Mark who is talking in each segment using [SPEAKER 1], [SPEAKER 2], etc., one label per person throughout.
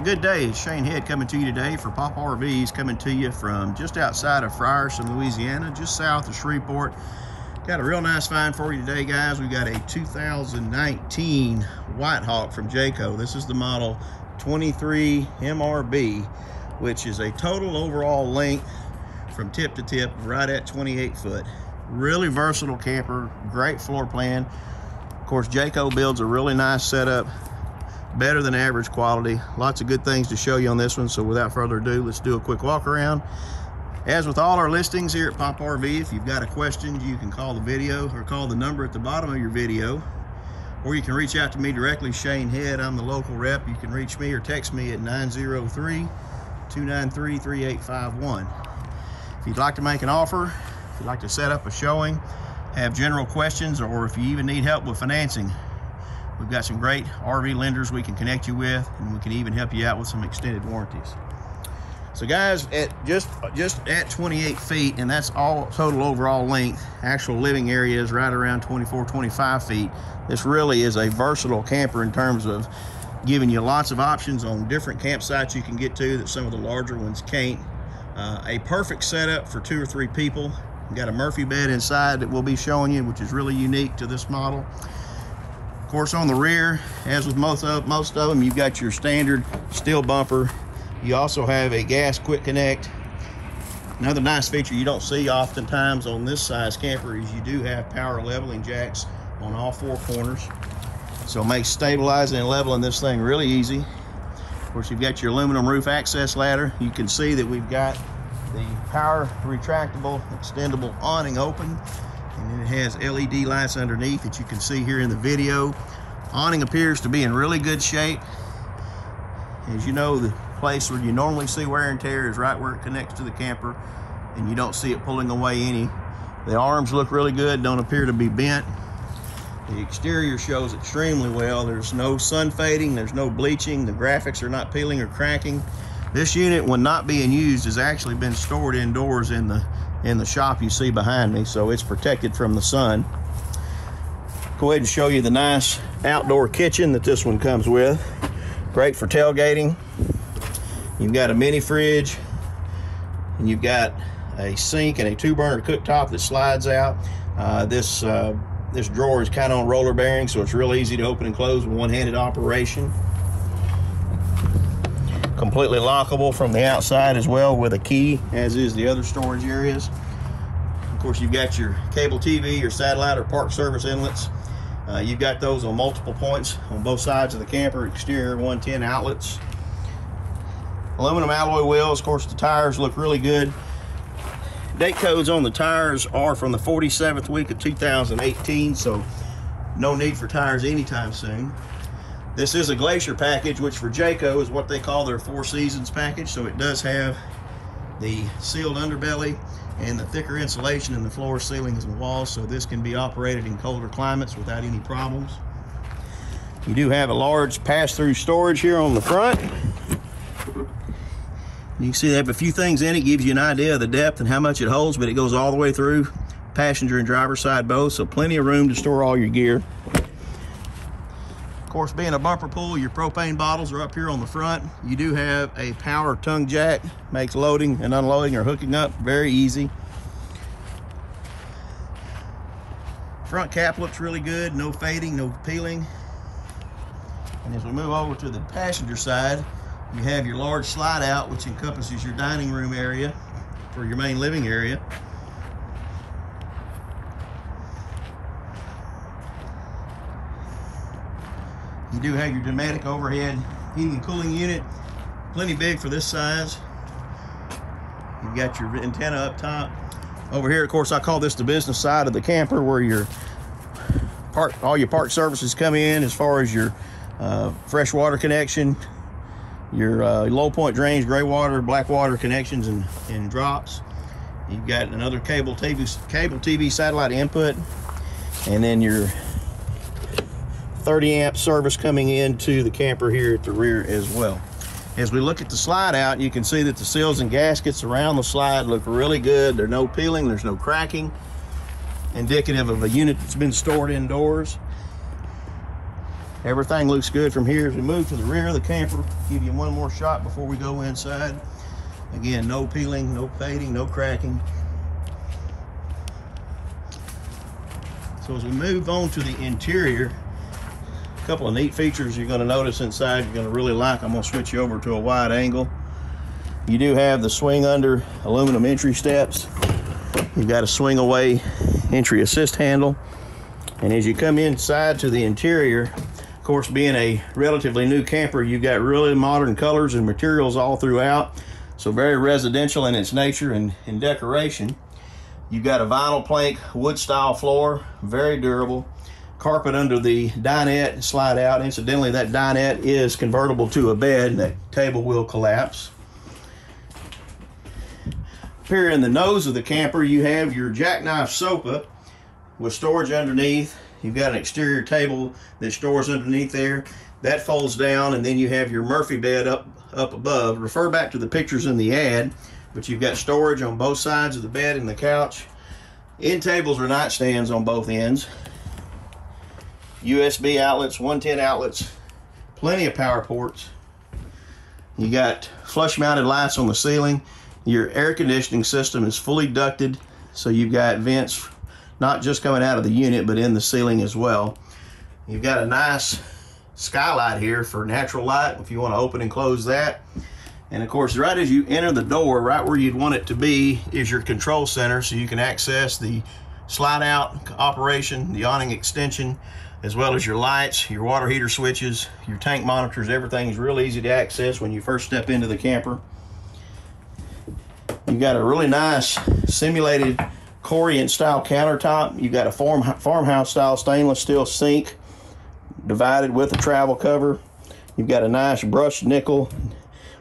[SPEAKER 1] good day. Shane Head coming to you today for Pop RVs, coming to you from just outside of Frierson, Louisiana, just south of Shreveport. Got a real nice find for you today, guys. We got a 2019 White Hawk from Jayco. This is the model 23 MRB, which is a total overall length from tip to tip right at 28 foot. Really versatile camper, great floor plan. Of course, Jayco builds a really nice setup better than average quality. Lots of good things to show you on this one. So without further ado, let's do a quick walk around. As with all our listings here at Pop RV, if you've got a question, you can call the video or call the number at the bottom of your video, or you can reach out to me directly, Shane Head. I'm the local rep. You can reach me or text me at 903-293-3851. If you'd like to make an offer, if you'd like to set up a showing, have general questions, or if you even need help with financing, We've got some great RV lenders we can connect you with, and we can even help you out with some extended warranties. So guys, at just just at 28 feet, and that's all total overall length, actual living area is right around 24, 25 feet. This really is a versatile camper in terms of giving you lots of options on different campsites you can get to that some of the larger ones can't. Uh, a perfect setup for two or three people. We've got a Murphy bed inside that we'll be showing you, which is really unique to this model. Of course, on the rear, as with most of, most of them, you've got your standard steel bumper. You also have a gas quick connect. Another nice feature you don't see oftentimes on this size camper is you do have power leveling jacks on all four corners. So it makes stabilizing and leveling this thing really easy. Of course, you've got your aluminum roof access ladder. You can see that we've got the power retractable, extendable awning open and it has LED lights underneath that you can see here in the video. Awning appears to be in really good shape. As you know, the place where you normally see wear and tear is right where it connects to the camper and you don't see it pulling away any. The arms look really good, don't appear to be bent. The exterior shows extremely well. There's no sun fading, there's no bleaching, the graphics are not peeling or cracking. This unit, when not being used, has actually been stored indoors in the in the shop you see behind me, so it's protected from the sun. Go ahead and show you the nice outdoor kitchen that this one comes with. Great for tailgating. You've got a mini fridge, and you've got a sink and a two burner cooktop that slides out. Uh, this uh, this drawer is kind of on roller bearings, so it's real easy to open and close with one-handed operation. Completely lockable from the outside as well with a key, as is the other storage areas. Of course, you've got your cable TV, your satellite or park service inlets. Uh, you've got those on multiple points on both sides of the camper, exterior 110 outlets. Aluminum alloy wheels, of course the tires look really good. Date codes on the tires are from the 47th week of 2018, so no need for tires anytime soon. This is a Glacier package, which for Jayco is what they call their Four Seasons package. So it does have the sealed underbelly and the thicker insulation in the floor, ceilings, and walls. So this can be operated in colder climates without any problems. You do have a large pass-through storage here on the front. You can see they have a few things in it, gives you an idea of the depth and how much it holds, but it goes all the way through passenger and driver side both, so plenty of room to store all your gear. Of course, being a bumper pull, your propane bottles are up here on the front. You do have a power tongue jack, makes loading and unloading or hooking up very easy. Front cap looks really good, no fading, no peeling. And as we move over to the passenger side, you have your large slide out, which encompasses your dining room area for your main living area. You do have your Dometic overhead heating and cooling unit, plenty big for this size. You've got your antenna up top. Over here, of course, I call this the business side of the camper where your park, all your park services come in as far as your uh, fresh water connection, your uh, low point drains, gray water, black water connections and, and drops. You've got another cable TV, cable TV satellite input, and then your 30 amp service coming into the camper here at the rear as well. As we look at the slide out, you can see that the seals and gaskets around the slide look really good. There's no peeling, there's no cracking, indicative of a unit that's been stored indoors. Everything looks good from here as we move to the rear of the camper. Give you one more shot before we go inside. Again, no peeling, no fading, no cracking. So as we move on to the interior, couple of neat features you're going to notice inside you're going to really like. I'm going to switch you over to a wide angle. You do have the swing under aluminum entry steps. You've got a swing away entry assist handle. And as you come inside to the interior, of course, being a relatively new camper, you've got really modern colors and materials all throughout. So very residential in its nature and, and decoration. You've got a vinyl plank wood style floor, very durable. Carpet under the dinette, slide out. Incidentally, that dinette is convertible to a bed. And that table will collapse. here in the nose of the camper, you have your jackknife sofa with storage underneath You've got an exterior table that stores underneath there. That folds down, and then you have your Murphy bed up, up above. Refer back to the pictures in the ad, but you've got storage on both sides of the bed and the couch. End tables or nightstands on both ends. USB outlets, 110 outlets, plenty of power ports. You got flush mounted lights on the ceiling. Your air conditioning system is fully ducted, so you've got vents not just coming out of the unit, but in the ceiling as well. You've got a nice skylight here for natural light if you want to open and close that. And of course, right as you enter the door, right where you'd want it to be is your control center so you can access the slide out operation, the awning extension, as well as your lights, your water heater switches, your tank monitors, everything is real easy to access when you first step into the camper. You've got a really nice simulated Corian style countertop. You've got a farm, farmhouse style stainless steel sink divided with a travel cover. You've got a nice brushed nickel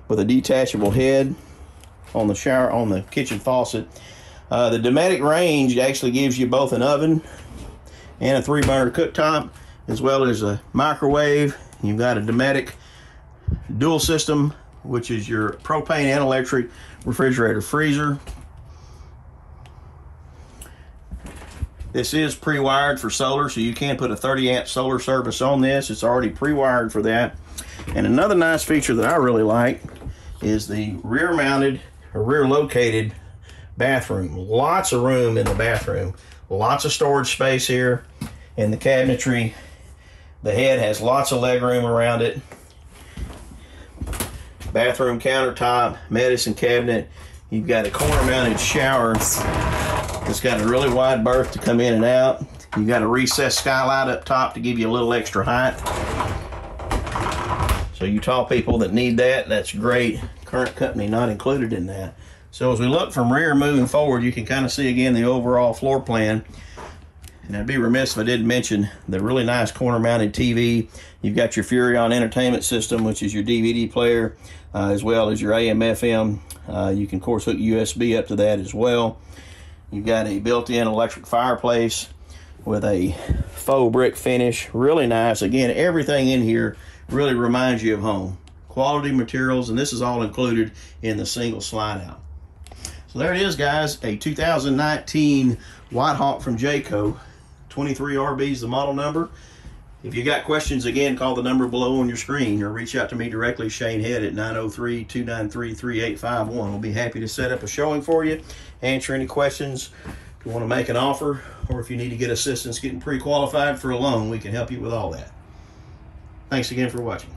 [SPEAKER 1] with a detachable head on the shower on the kitchen faucet. Uh, the Dometic range actually gives you both an oven and a three burner cooktop as well as a microwave. You've got a Dometic dual system which is your propane and electric refrigerator freezer This is pre-wired for solar, so you can put a 30 amp solar service on this. It's already pre-wired for that. And another nice feature that I really like is the rear mounted or rear located bathroom. Lots of room in the bathroom. Lots of storage space here in the cabinetry. The head has lots of leg room around it. Bathroom countertop, medicine cabinet. You've got a corner mounted shower it's got a really wide berth to come in and out. You've got a recessed skylight up top to give you a little extra height. So you tall people that need that, that's great. Current company not included in that. So as we look from rear moving forward, you can kind of see again the overall floor plan. And I'd be remiss if I didn't mention the really nice corner mounted TV. You've got your Furrion entertainment system, which is your DVD player, uh, as well as your AM FM. Uh, you can of course hook USB up to that as well. You've got a built-in electric fireplace with a faux brick finish. Really nice. Again, everything in here really reminds you of home. Quality materials, and this is all included in the single slide out. There it is, guys. A 2019 White Hawk from Jayco. 23 RBs the model number. If you got questions, again, call the number below on your screen or reach out to me directly, Shane Head, at 903-293-3851. We'll be happy to set up a showing for you, answer any questions. If you want to make an offer or if you need to get assistance getting pre-qualified for a loan, we can help you with all that. Thanks again for watching.